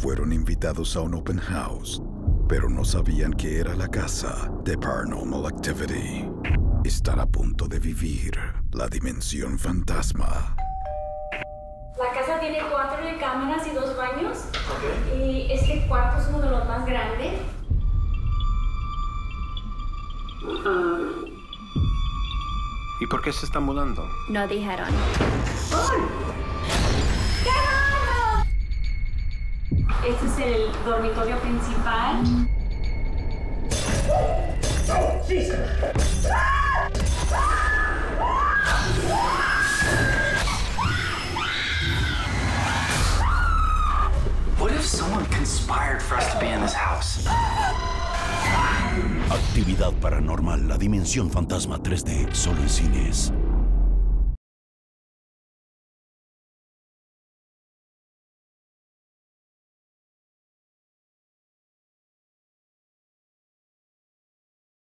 fueron invitados a un open house, pero no sabían que era la casa de Paranormal Activity. Están a punto de vivir la dimensión fantasma. La casa tiene cuatro recámaras y dos baños. Y este cuarto es uno de los más grandes. ¿Y por qué se está mudando? No dijeron. Este es el dormitorio principal. What if someone conspired for us to be in this house? Actividad paranormal, la dimensión fantasma 3D, solo en cines.